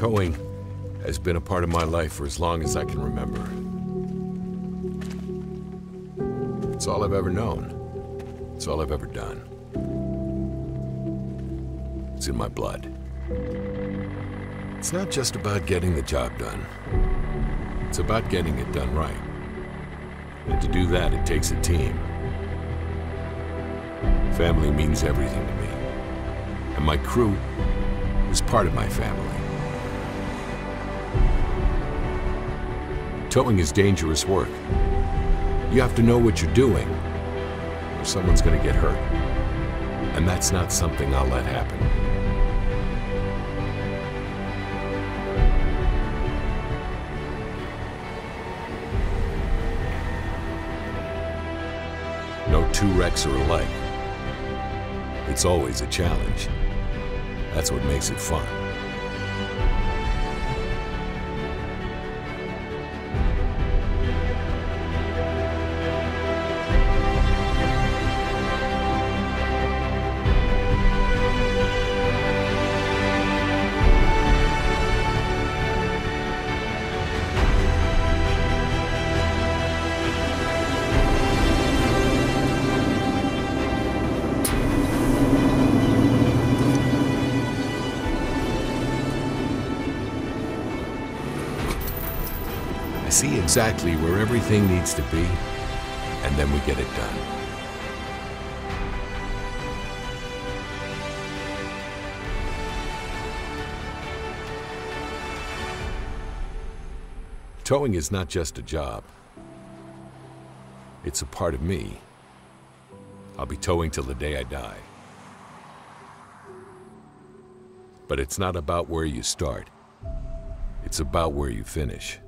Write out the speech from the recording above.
Towing has been a part of my life for as long as I can remember. It's all I've ever known. It's all I've ever done. It's in my blood. It's not just about getting the job done. It's about getting it done right. And to do that, it takes a team. Family means everything to me. And my crew is part of my family. Towing is dangerous work. You have to know what you're doing, or someone's gonna get hurt. And that's not something I'll let happen. No two wrecks are alike. It's always a challenge. That's what makes it fun. See exactly where everything needs to be, and then we get it done. Towing is not just a job. It's a part of me. I'll be towing till the day I die. But it's not about where you start. It's about where you finish.